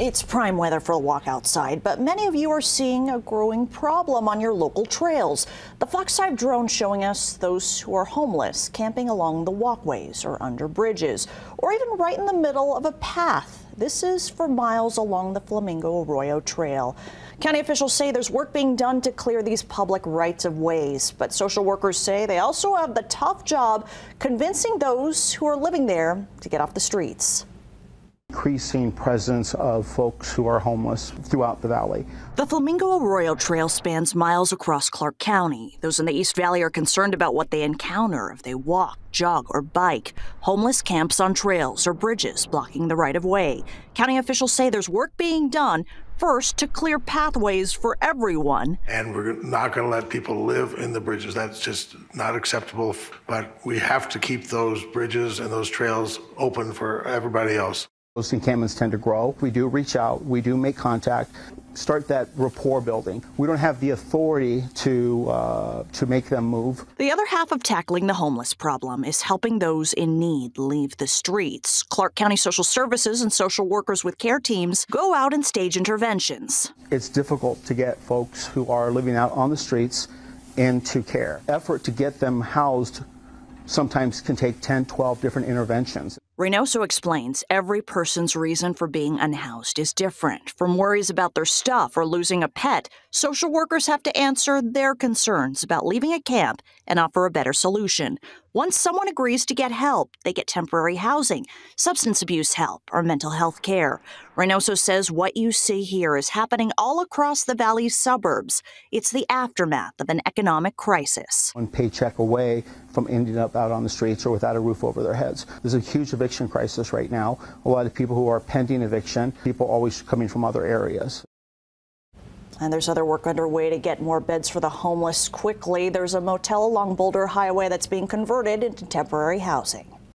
It's prime weather for a walk outside, but many of you are seeing a growing problem on your local trails. The Fox 5 drone showing us those who are homeless camping along the walkways or under bridges, or even right in the middle of a path. This is for miles along the Flamingo Arroyo Trail. County officials say there's work being done to clear these public rights of ways, but social workers say they also have the tough job convincing those who are living there to get off the streets increasing presence of folks who are homeless throughout the valley. The Flamingo Arroyo Trail spans miles across Clark County. Those in the East Valley are concerned about what they encounter if they walk, jog, or bike. Homeless camps on trails or bridges blocking the right of way. County officials say there's work being done first to clear pathways for everyone. And we're not going to let people live in the bridges. That's just not acceptable. But we have to keep those bridges and those trails open for everybody else. Those encampments tend to grow. We do reach out, we do make contact, start that rapport building. We don't have the authority to uh, to make them move. The other half of tackling the homeless problem is helping those in need leave the streets. Clark County Social Services and social workers with care teams go out and stage interventions. It's difficult to get folks who are living out on the streets into care. Effort to get them housed sometimes can take 10, 12 different interventions. Reynoso explains every person's reason for being unhoused is different. From worries about their stuff or losing a pet, social workers have to answer their concerns about leaving a camp and offer a better solution. Once someone agrees to get help, they get temporary housing, substance abuse help, or mental health care. Reynoso says what you see here is happening all across the valley's suburbs. It's the aftermath of an economic crisis. One paycheck away from ending up out on the streets or without a roof over their heads. There's a huge eviction crisis right now. A lot of people who are pending eviction, people always coming from other areas. And there's other work underway to get more beds for the homeless quickly. There's a motel along Boulder Highway that's being converted into temporary housing.